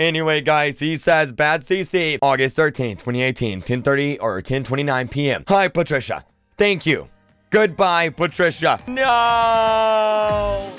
Anyway, guys, he says bad CC, August 13th, 2018, 1030 or 1029 p.m. Hi, Patricia. Thank you. Goodbye, Patricia. No!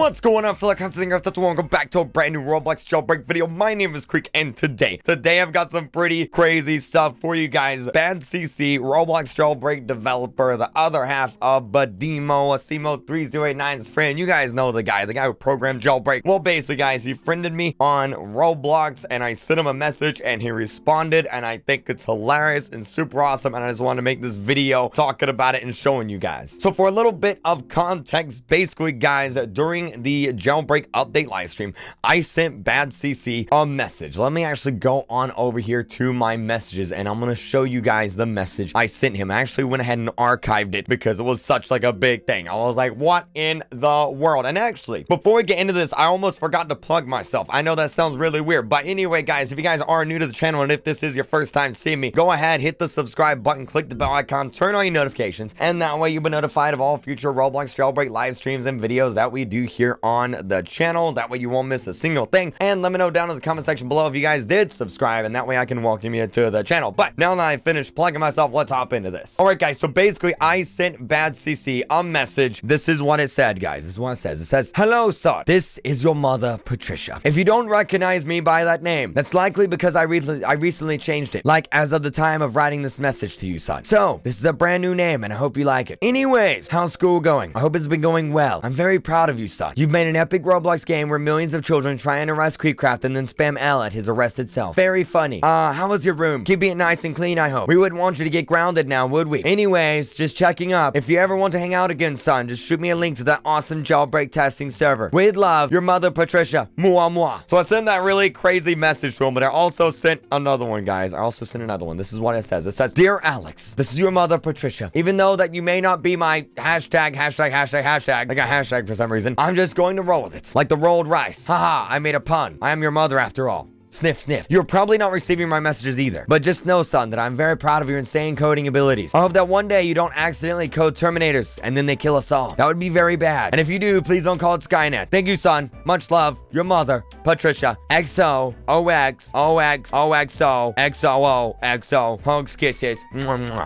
What's going on, fellow Captain That's welcome back to a brand new Roblox jailbreak video. My name is Kreek, and today, today I've got some pretty crazy stuff for you guys. Bad CC, Roblox jailbreak developer, the other half of Badimo, Asimo3089's friend. You guys know the guy, the guy who programmed jailbreak. Well, basically, guys, he friended me on Roblox, and I sent him a message, and he responded, and I think it's hilarious and super awesome, and I just wanted to make this video talking about it and showing you guys. So for a little bit of context, basically, guys, during the jailbreak update live stream, I sent Bad CC a message. Let me actually go on over here to my messages and I'm going to show you guys the message I sent him. I actually went ahead and archived it because it was such like a big thing. I was like, what in the world? And actually, before we get into this, I almost forgot to plug myself. I know that sounds really weird, but anyway, guys, if you guys are new to the channel and if this is your first time seeing me, go ahead, hit the subscribe button, click the bell icon, turn on your notifications, and that way you'll be notified of all future Roblox jailbreak live streams and videos that we do here on the channel. That way you won't miss a single thing. And let me know down in the comment section below if you guys did subscribe, and that way I can welcome you to the channel. But now that I finished plugging myself, let's hop into this. All right, guys. So basically, I sent Bad CC a message. This is what it said, guys. This is what it says. It says, Hello, son. This is your mother, Patricia. If you don't recognize me by that name, that's likely because I, re I recently changed it. Like as of the time of writing this message to you, son. So, this is a brand new name, and I hope you like it. Anyways, how's school going? I hope it's been going well. I'm very proud of you, son. You've made an epic Roblox game where millions of children try and arrest KreekCraft and then spam L at his arrested self. Very funny. Uh, how was your room? Keeping it nice and clean, I hope. We wouldn't want you to get grounded now, would we? Anyways, just checking up. If you ever want to hang out again, son, just shoot me a link to that awesome jailbreak testing server. With love, your mother, Patricia. Moi, moi. So I sent that really crazy message to him, but I also sent another one, guys. I also sent another one. This is what it says. It says, Dear Alex, this is your mother, Patricia. Even though that you may not be my hashtag, hashtag, hashtag, hashtag, I got hashtag for some reason, I'm just going to roll with it. Like the rolled rice. Haha, I made a pun. I am your mother after all. Sniff, sniff. You're probably not receiving my messages either. But just know, son, that I'm very proud of your insane coding abilities. I hope that one day you don't accidentally code Terminators and then they kill us all. That would be very bad. And if you do, please don't call it Skynet. Thank you, son. Much love. Your mother, Patricia. XO, OX, OX, OXO, XOO, XO. Hugs, kisses.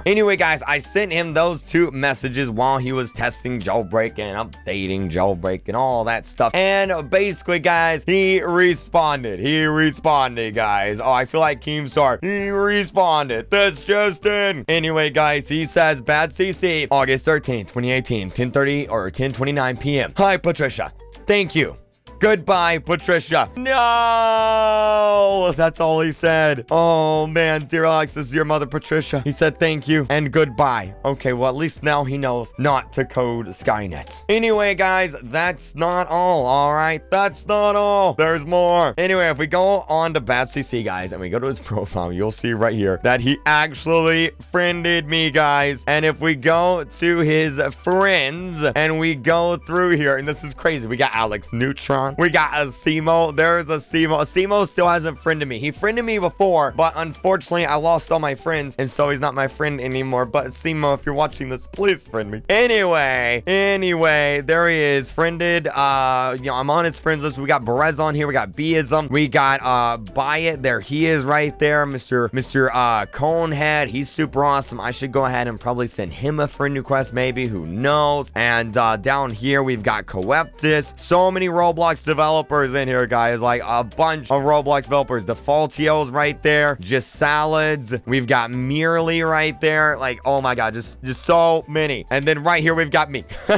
Anyway, guys, I sent him those two messages while he was testing jailbreak and updating jailbreak and all that stuff. And basically, guys, he responded. He responded responded, guys. Oh, I feel like Keemstar. He responded. That's Justin. Anyway, guys, he says bad CC, August 13th, 2018, 1030 or 1029 p.m. Hi, Patricia. Thank you. Goodbye, Patricia. No! That's all he said. Oh, man. Dear Alex, this is your mother, Patricia. He said thank you and goodbye. Okay, well, at least now he knows not to code Skynet. Anyway, guys, that's not all, all right? That's not all. There's more. Anyway, if we go on to Bad CC, guys, and we go to his profile, you'll see right here that he actually friended me, guys. And if we go to his friends and we go through here, and this is crazy. We got Alex Newtron. We got a Asimo. There's a Asimo. Asimo still hasn't friended me. He friended me before, but unfortunately, I lost all my friends, and so he's not my friend anymore. But Asimo, if you're watching this, please friend me. Anyway, anyway, there he is, friended. Uh, you know, I'm on his friends list. We got Berez on here. We got Beism. We got uh, Buy It. There he is right there, Mr. Mr. Uh, Conehead. He's super awesome. I should go ahead and probably send him a friend request, maybe. Who knows? And uh, down here, we've got Coeptus. So many Roblox developers in here, guys. Like a bunch of Roblox developers. Defaultio's right there. Just Salads. We've got Merely right there. Like, oh my god, just just so many. And then right here, we've got me.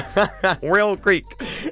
Real Kreek.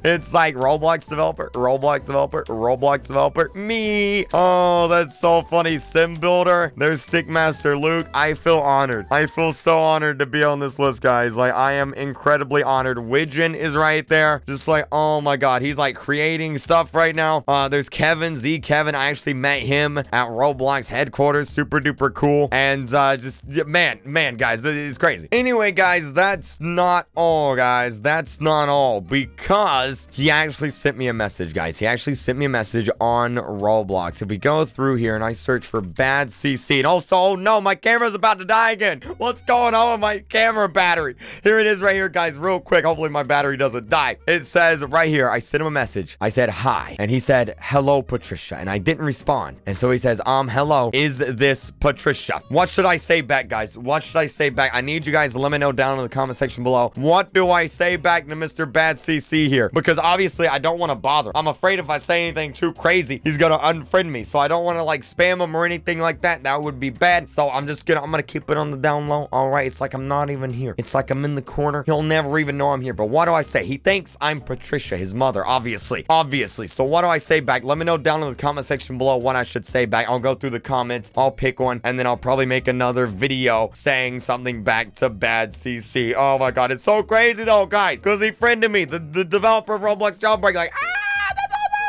It's like Roblox developer, Roblox developer, Roblox developer, me. Oh, that's so funny. Sim Builder. There's Stickmaster Luke. I feel honored. I feel so honored to be on this list, guys. Like, I am incredibly honored. Widgeon is right there. Just like, oh my god, he's like creating stuff right now. Uh, there's Kevin, Z Kevin. I actually met him at Roblox headquarters. Super duper cool. And uh, just, man, man, guys, it's crazy. Anyway, guys, that's not all, guys. That's not all because he actually sent me a message, guys. He actually sent me a message on Roblox. If we go through here and I search for bad CC, and also, oh no, my camera's about to die again. What's going on with my camera battery? Here it is right here, guys, real quick. Hopefully my battery doesn't die. It says right here, I sent him a message. I said, said hi. And he said, hello, Patricia. And I didn't respond. And so he says, um, hello, is this Patricia? What should I say back, guys? What should I say back? I need you guys to let me know down in the comment section below. What do I say back to Mr. Bad CC here? Because obviously I don't want to bother. I'm afraid if I say anything too crazy, he's going to unfriend me. So I don't want to like spam him or anything like that. That would be bad. So I'm just gonna, I'm gonna keep it on the down low. All right. It's like I'm not even here. It's like I'm in the corner. He'll never even know I'm here. But what do I say? He thinks I'm Patricia, his mother, obviously. Obviously. So what do I say back? Let me know down in the comment section below what I should say back. I'll go through the comments. I'll pick one and then I'll probably make another video saying something back to Bad CC. Oh my god. It's so crazy though, guys. Because he friended me. The, the developer of Roblox Jailbreak like, ah!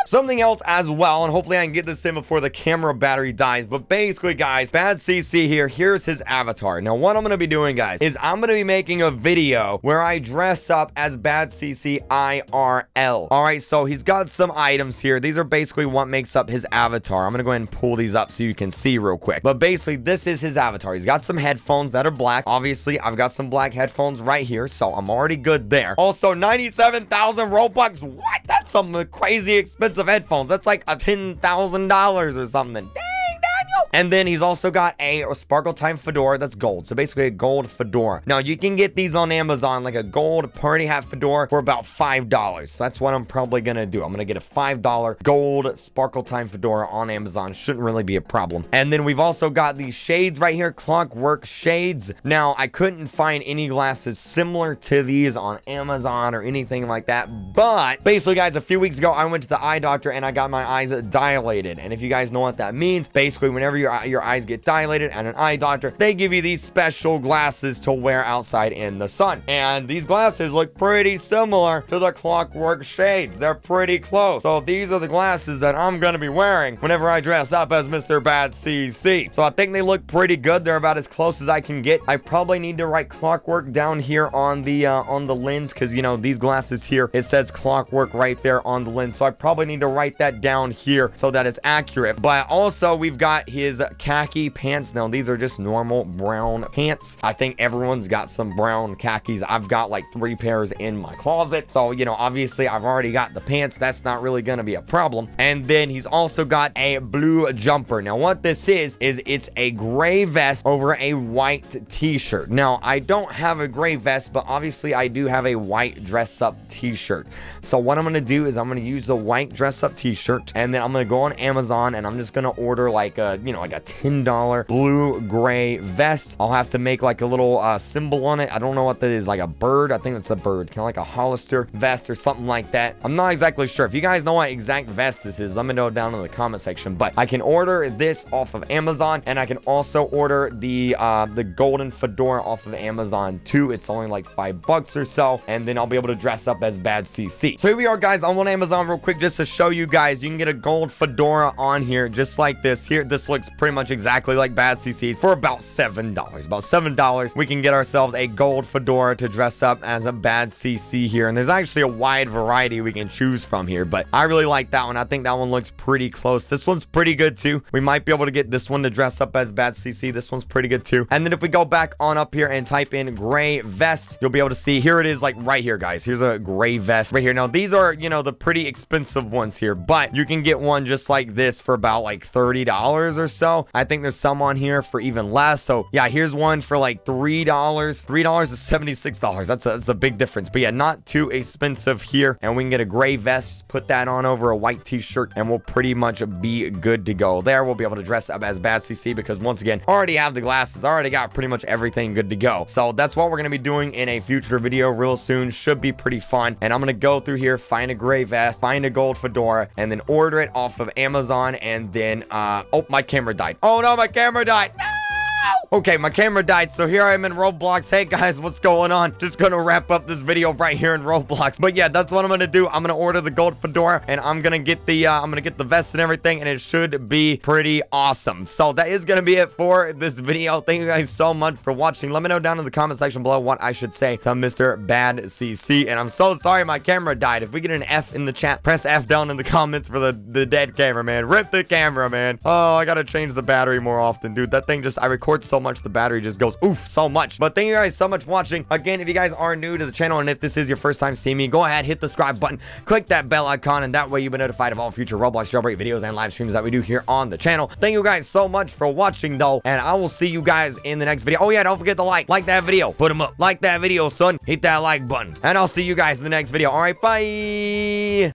Something else as well, and hopefully I can get this in before the camera battery dies. But basically, guys, Bad CC here, here's his avatar. Now, what I'm going to be doing, guys, is I'm going to be making a video where I dress up as Bad CC IRL. All right, so he's got some items here. These are basically what makes up his avatar. I'm going to go ahead and pull these up so you can see real quick. But basically, this is his avatar. He's got some headphones that are black. Obviously, I've got some black headphones right here, so I'm already good there. Also, 97,000 Robux. What? That's some crazy expensive headphones. That's like a $10,000 or something. And then he's also got a, Sparkle Time Fedora that's gold. So basically a gold fedora. Now you can get these on Amazon, like a gold party hat fedora for about $5. So that's what I'm probably going to do. I'm going to get a $5 gold Sparkle Time Fedora on Amazon. Shouldn't really be a problem. And then we've also got these shades right here, Clockwork Shades. Now I couldn't find any glasses similar to these on Amazon or anything like that. But basically guys, a few weeks ago, I went to the eye doctor and I got my eyes dilated. And if you guys know what that means, basically whenever your, your eyes get dilated and an eye doctor, they give you these special glasses to wear outside in the sun. And these glasses look pretty similar to the clockwork shades. They're pretty close. So these are the glasses that I'm going to be wearing whenever I dress up as Mr. Bad CC. So I think they look pretty good. They're about as close as I can get. I probably need to write clockwork down here on the uh, on the lens because, you know, these glasses here, it says clockwork right there on the lens. So I probably need to write that down here so that it's accurate. But also we've got his khaki pants. Now, these are just normal brown pants. I think everyone's got some brown khakis. I've got like three pairs in my closet. So, you know, obviously I've already got the pants. That's not really going to be a problem. And then he's also got a blue jumper. Now, what this is, is it's a gray vest over a white t-shirt. Now, I don't have a gray vest, but obviously I do have a white dress up t-shirt. So what I'm going to do is I'm going to use the white dress up t-shirt and then I'm going to go on Amazon and I'm just going to order like a, you know, like a $10 blue gray vest. I'll have to make like a little uh, symbol on it. I don't know what that is, like a bird. I think it's a bird, kind of like a Hollister vest or something like that. I'm not exactly sure. If you guys know what exact vest this is, let me know down in the comment section. But I can order this off of Amazon and I can also order the uh, the golden fedora off of Amazon too. It's only like five bucks or so. And then I'll be able to dress up as Bad CC. So here we are, guys. I'm on Amazon real quick just to show you guys. You can get a gold fedora on here just like this. Here, this looks pretty much exactly like Bad CC's for about $7. About $7, we can get ourselves a gold fedora to dress up as a Bad CC here. And there's actually a wide variety we can choose from here, but I really like that one. I think that one looks pretty close. This one's pretty good too. We might be able to get this one to dress up as Bad CC. This one's pretty good too. And then if we go back on up here and type in gray vest, you'll be able to see here it is like right here, guys. Here's a gray vest right here. Now, these are, you know, the pretty expensive ones here, but you can get one just like this for about like $30 or so. I think there's some on here for even less. So yeah, here's one for like $3. $3 is $76. That's a, that's a big difference. But yeah, not too expensive here. And we can get a gray vest, put that on over a white t-shirt, and we'll pretty much be good to go there. We'll be able to dress up as Bad CC because once again, already have the glasses, already got pretty much everything good to go. So that's what we're going to be doing in a future video real soon. Should be pretty fun. And I'm going to go through here, find a gray vest, find a gold fedora, and then order it off of Amazon. And then, uh, oh, my camera died. Oh no, my camera died. No! Okay, my camera died, so here I am in Roblox. Hey, guys, what's going on? Just gonna wrap up this video right here in Roblox. But yeah, that's what I'm gonna do. I'm gonna order the gold fedora, and I'm gonna get the, uh, I'm gonna get the vest and everything, and it should be pretty awesome. So that is gonna be it for this video. Thank you guys so much for watching. Let me know down in the comment section below what I should say to Mr. Bad CC. And I'm so sorry my camera died. If we get an F in the chat, press F down in the comments for the, the dead camera, man. Rip the camera, man. Oh, I gotta change the battery more often, dude. That thing just, I record so much the battery just goes oof so much. But thank you guys so much for watching. Again, if you guys are new to the channel and if this is your first time seeing me, go ahead, hit the subscribe button, click that bell icon, and that way you'll be notified of all future Roblox jailbreak videos and live streams that we do here on the channel. Thank you guys so much for watching though, and I will see you guys in the next video. Oh yeah, don't forget to like, like that video, put them up, like that video, son, hit that like button, and I'll see you guys in the next video. All right, bye.